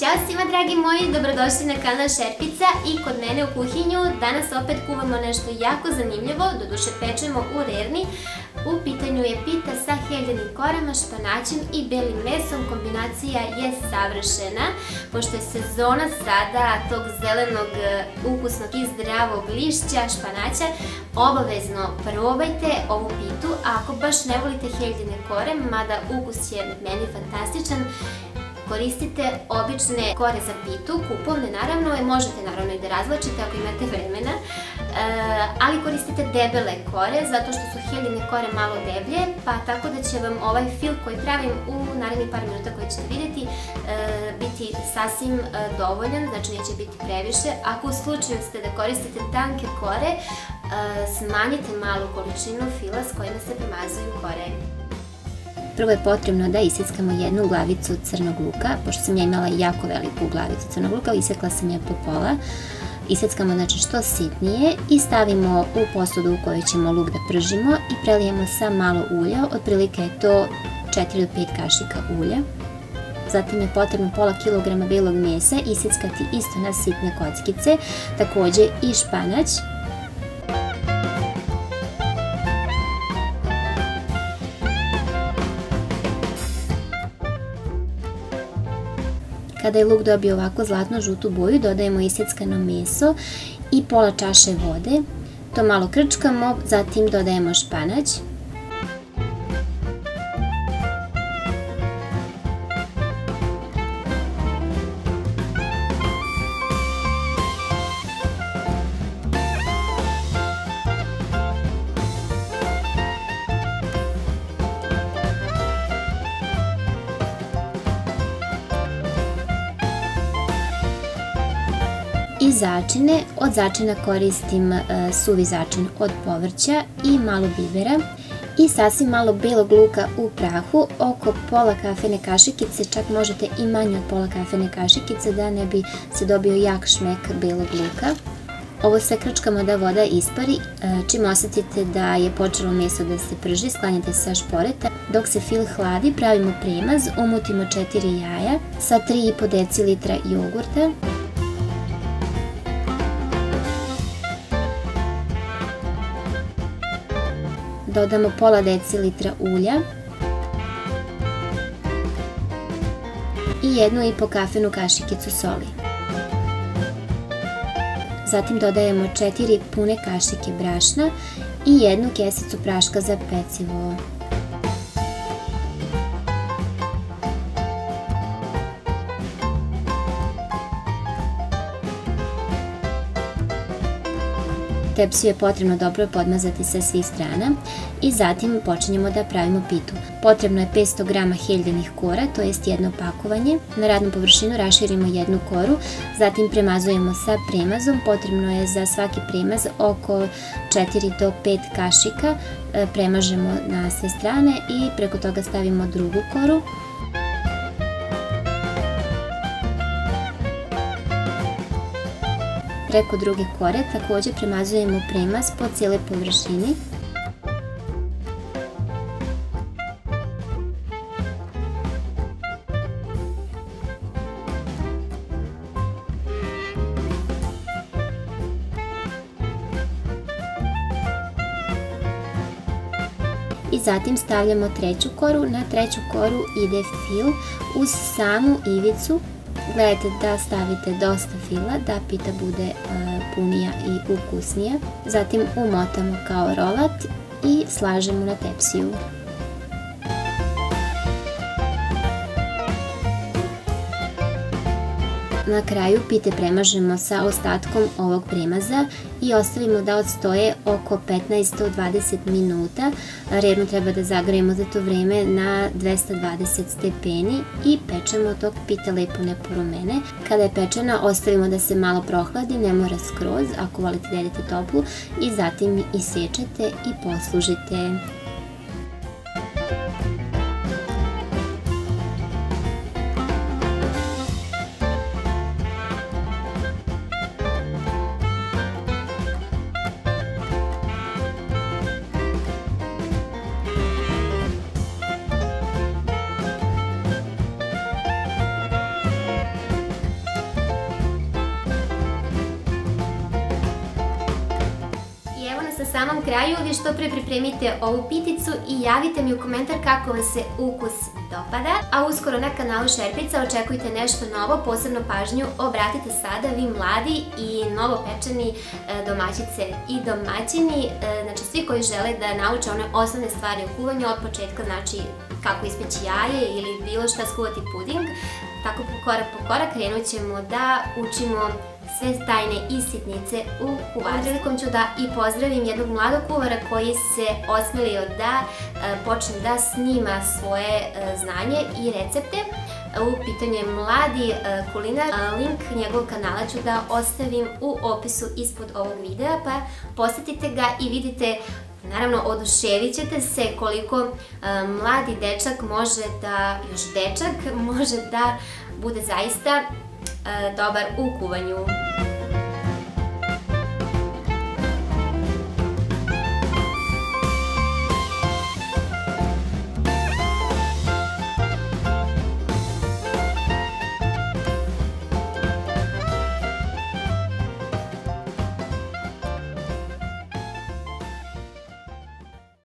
Ćao svima dragi moji, dobrodošli na kanal Šerpica i kod mene u kuhinju. Danas opet kuvamo nešto jako zanimljivo, doduše pečemo u rerni. U pitanju je pita sa heljenim korama, španaćem i belim mesom. Kombinacija je savršena, pošto je sezona sada tog zelenog, e, ukusnog i zdravog lišća, španaća. Obavezno probajte ovu pitu, a ako baš ne volite heljene kore, mada ukus je meni fantastičan, koristite obične kore za pitu, kupovne naravno, i možete naravno i da razlačite ako imate vremena, e, ali koristite debele kore zato što su heljine kore malo deblje, pa tako da će vam ovaj fil koji pravim u narednih par minuta koji ćete vidjeti e, biti sasvim e, dovoljan, znači neće biti previše. Ako u slučaju ste da koristite tanke kore, smanjite malu količinu fila s kojima se premazuju kore. Prvo je potrebno da isickamo jednu glavicu crnog luka, pošto sam ja imala jako veliku glavicu crnog luka, isekla sam je po pola. Iseckamo znači što sitnije i stavimo u posudu u kojoj ćemo luk da pržimo i prelijemo sa malo ulja, otprilike je to 4 do 5 kašika ulja. Zatim je potrebno pola kilograma belog mesa iseckati isto na sitne kockice, takođe i španać, Kada je luk dobio ovako zlatno žutu boju, dodajemo isjeckano meso i pola čaše vode. To malo krčkamo, zatim dodajemo španać. I začine. Od začina koristim e, suvi začin od povrća i malo bibera i sasvim malo belog luka u prahu, oko pola kafene kašikice, čak možete i manje od pola kafene kašikice da ne bi se dobio jak šmek belog luka. Ovo sve krčkamo da voda ispari, e, čim osetite da je počelo meso da se prži, sklanjate sa šporeta. Dok se fil hladi, pravimo premaz, umutimo 4 jaja sa 3,5 decilitra jogurta. Dodamo pola decilitra ulja i jednu i po kafenu kašikicu soli. Zatim dodajemo 4 pune kašike brašna i jednu kesicu praška za pecivo. Tepsiju je potrebno dobro podmazati sa svih strana i zatim počinjemo da pravimo pitu. Potrebno je 500 g heljenih kora, to jest jedno pakovanje. Na radnu površinu raširimo jednu koru, zatim premazujemo sa premazom. Potrebno je za svaki premaz oko 4 do 5 kašika. E, premažemo na sve strane i preko toga stavimo drugu koru. Preko druge kore takođe premazujemo premaz po cijele površini. i zatim stavljamo treću koru, na treću koru ide fil uz samu ivicu Gledajte da stavite dosta fila da pita bude e, punija i ukusnija. Zatim umotamo kao rolat i slažemo na tepsiju. Na kraju pite premažemo sa ostatkom ovog premaza i ostavimo da odstoje oko 15-20 minuta. Redno treba da zagrejemo za to vreme na 220 stepeni i pečemo dok pita lepo ne porumene. Kada je pečena ostavimo da se malo prohladi, ne mora skroz ako volite da jedete toplu i zatim isečete i poslužite. Samom kraju, vi što pre pripremite ovu piticu i javite mi u komentar kako vam se ukus dopada. A uskoro na kanalu Šerpica očekujte nešto novo, posebno pažnju obratite sada vi mladi i novo pečeni e, domaćice i domaćini, e, znači svi koji žele da nauče one osnovne stvari u kuvanju od početka, znači kako ispeći jaje ili bilo šta skuvati puding, tako korak po korak krenut ćemo da učimo sve tajne i sitnice u kuvaru. Prilikom ću da i pozdravim jednog mladog kuvara koji se osmelio da e, počne da snima svoje e, znanje i recepte. U pitanju je mladi e, kulinar. Link njegovog kanala ću da ostavim u opisu ispod ovog videa, pa posetite ga i vidite Naravno, oduševit ćete se koliko mladi dečak može da, još dečak, može da bude zaista dobar u kuvanju.